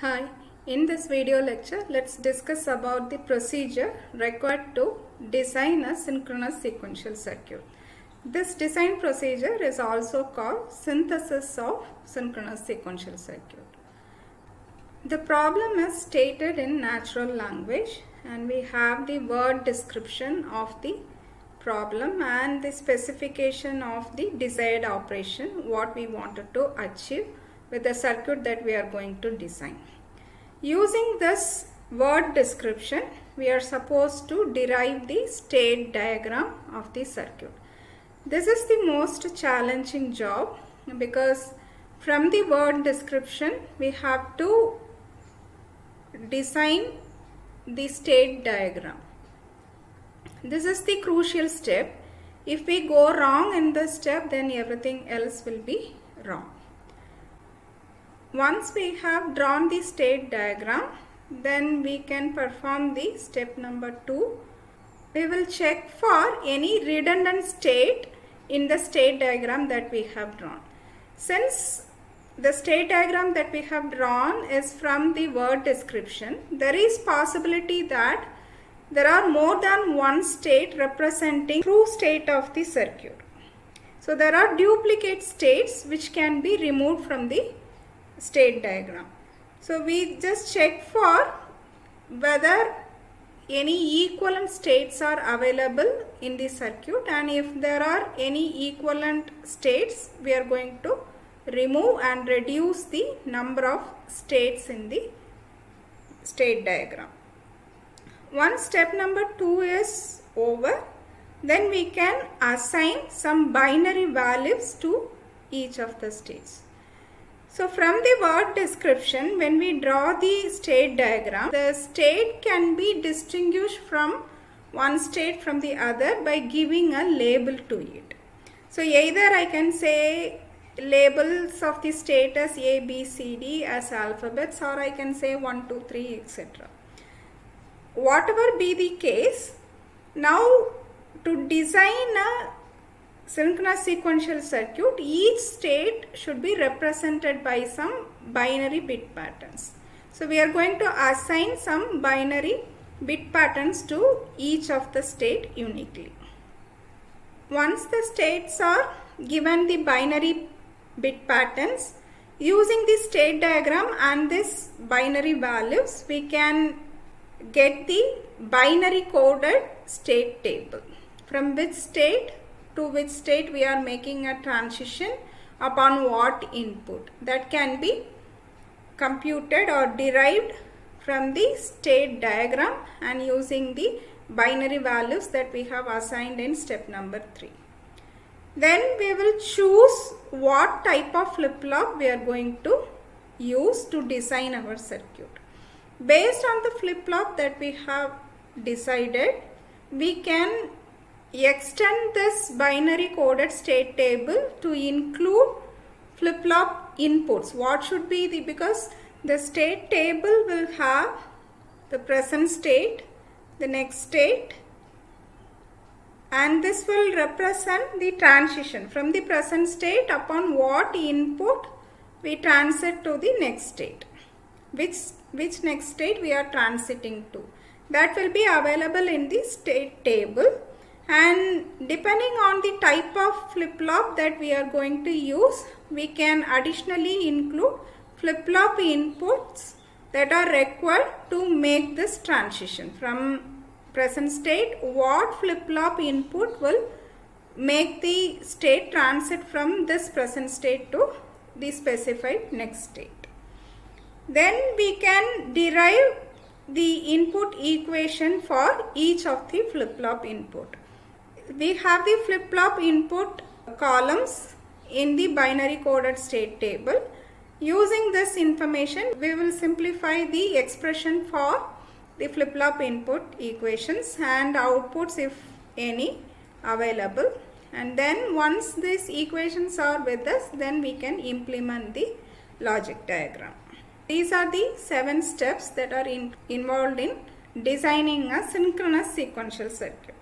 Hi, in this video lecture, let's discuss about the procedure required to design a synchronous sequential circuit. This design procedure is also called synthesis of synchronous sequential circuit. The problem is stated in natural language and we have the word description of the problem and the specification of the desired operation what we wanted to achieve with the circuit that we are going to design. Using this word description, we are supposed to derive the state diagram of the circuit. This is the most challenging job because from the word description, we have to design the state diagram. This is the crucial step. If we go wrong in this step, then everything else will be wrong. Once we have drawn the state diagram, then we can perform the step number 2. We will check for any redundant state in the state diagram that we have drawn. Since the state diagram that we have drawn is from the word description, there is possibility that there are more than one state representing true state of the circuit. So there are duplicate states which can be removed from the state diagram. So we just check for whether any equivalent states are available in the circuit and if there are any equivalent states we are going to remove and reduce the number of states in the state diagram. Once step number 2 is over then we can assign some binary values to each of the states. So from the word description, when we draw the state diagram, the state can be distinguished from one state from the other by giving a label to it. So either I can say labels of the state as A, B, C, D as alphabets or I can say 1, 2, 3, etc. Whatever be the case, now to design a synchronous sequential circuit, each state should be represented by some binary bit patterns. So we are going to assign some binary bit patterns to each of the state uniquely. Once the states are given the binary bit patterns, using the state diagram and this binary values, we can get the binary coded state table. From which state to which state we are making a transition upon what input that can be computed or derived from the state diagram and using the binary values that we have assigned in step number 3. Then we will choose what type of flip-flop we are going to use to design our circuit. Based on the flip-flop that we have decided, we can extend this binary coded state table to include flip-flop inputs. What should be the, because the state table will have the present state, the next state and this will represent the transition from the present state upon what input we transit to the next state. Which, which next state we are transiting to. That will be available in the state table and depending on the type of flip-flop that we are going to use we can additionally include flip-flop inputs that are required to make this transition. From present state what flip-flop input will make the state transit from this present state to the specified next state? Then we can derive the input equation for each of the flip-flop input we have the flip-flop input columns in the binary coded state table. Using this information, we will simplify the expression for the flip-flop input equations and outputs if any available. And then once these equations are with us, then we can implement the logic diagram. These are the seven steps that are in, involved in designing a synchronous sequential circuit.